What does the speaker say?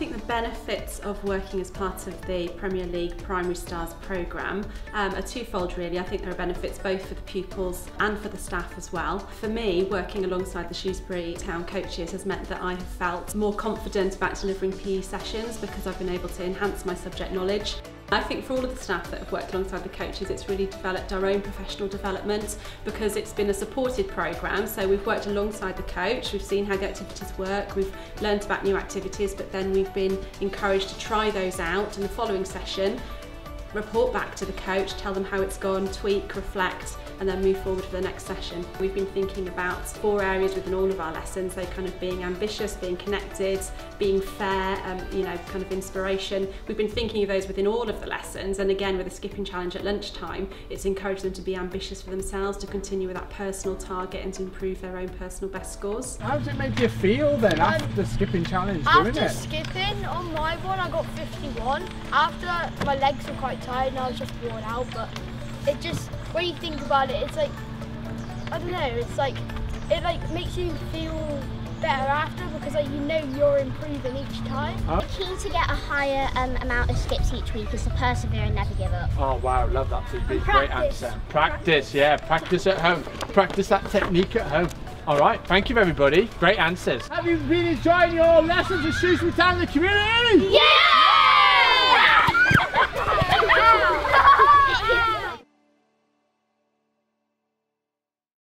think the benefits of working as part of the Premier League Primary Stars programme um, are twofold really. I think there are benefits both for the pupils and for the staff as well. For me, working alongside the Shrewsbury Town coaches has meant that I have felt more confident about delivering PE sessions because I've been able to enhance my subject knowledge. I think for all of the staff that have worked alongside the coaches, it's really developed our own professional development because it's been a supported programme. So we've worked alongside the coach, we've seen how the activities work, we've learned about new activities, but then we've been encouraged to try those out in the following session report back to the coach, tell them how it's gone, tweak, reflect, and then move forward for the next session. We've been thinking about four areas within all of our lessons, so kind of being ambitious, being connected, being fair, um, you know, kind of inspiration. We've been thinking of those within all of the lessons, and again with the skipping challenge at lunchtime, it's encouraged them to be ambitious for themselves, to continue with that personal target and to improve their own personal best scores. How does it make you feel then after the skipping challenge After doing it? skipping on my one, I got 51. After my legs were quite tired and I was just worn out, but it just when you think about it, it's like I don't know, it's like it like makes you feel better after because like you know you're improving each time. Oh. Key to get a higher um, amount of skips each week is to persevere and never give up. Oh wow, love that TB. Great answer. Practice, yeah, practice at home. Practice that technique at home. All right, thank you everybody. Great answers. Have you been enjoying your lessons at Shrewsbury Town in the community? Yeah!